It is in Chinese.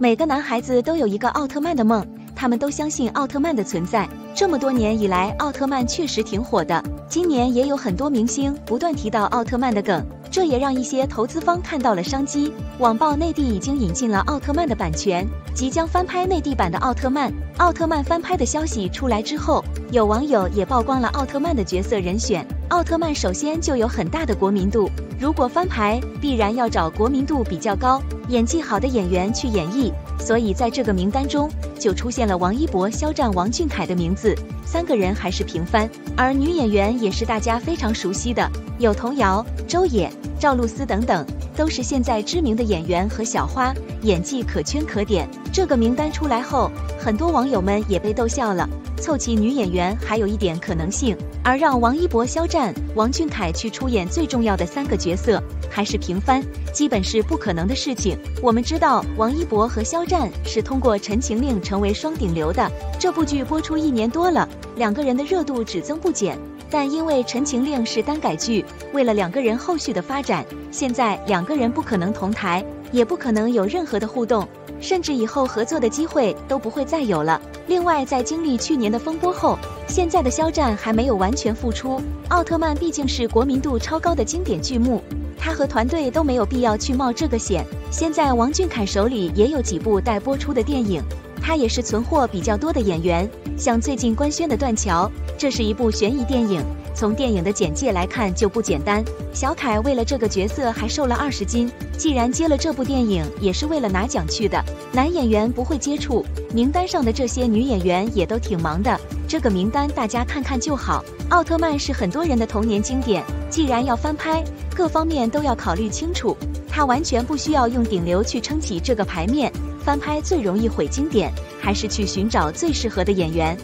每个男孩子都有一个奥特曼的梦，他们都相信奥特曼的存在。这么多年以来，奥特曼确实挺火的。今年也有很多明星不断提到奥特曼的梗，这也让一些投资方看到了商机。网曝内地已经引进了奥特曼的版权，即将翻拍内地版的奥特曼。奥特曼翻拍的消息出来之后，有网友也曝光了奥特曼的角色人选。奥特曼首先就有很大的国民度，如果翻牌，必然要找国民度比较高、演技好的演员去演绎，所以在这个名单中就出现了王一博、肖战、王俊凯的名字。三个人还是平番，而女演员也是大家非常熟悉的，有童瑶、周也、赵露思等等，都是现在知名的演员和小花，演技可圈可点。这个名单出来后，很多网友们也被逗笑了。凑齐女演员还有一点可能性，而让王一博、肖战、王俊凯去出演最重要的三个角色，还是平番，基本是不可能的事情。我们知道，王一博和肖战是通过《陈情令》成为双顶流的，这部剧播出一年多了。两个人的热度只增不减，但因为《陈情令》是单改剧，为了两个人后续的发展，现在两个人不可能同台，也不可能有任何的互动，甚至以后合作的机会都不会再有了。另外，在经历去年的风波后，现在的肖战还没有完全复出。奥特曼毕竟是国民度超高的经典剧目，他和团队都没有必要去冒这个险。现在王俊凯手里也有几部待播出的电影。他也是存货比较多的演员，像最近官宣的《断桥》，这是一部悬疑电影。从电影的简介来看就不简单。小凯为了这个角色还瘦了二十斤，既然接了这部电影，也是为了拿奖去的。男演员不会接触，名单上的这些女演员也都挺忙的。这个名单大家看看就好。奥特曼是很多人的童年经典，既然要翻拍，各方面都要考虑清楚。他完全不需要用顶流去撑起这个牌面。翻拍最容易毁经典，还是去寻找最适合的演员。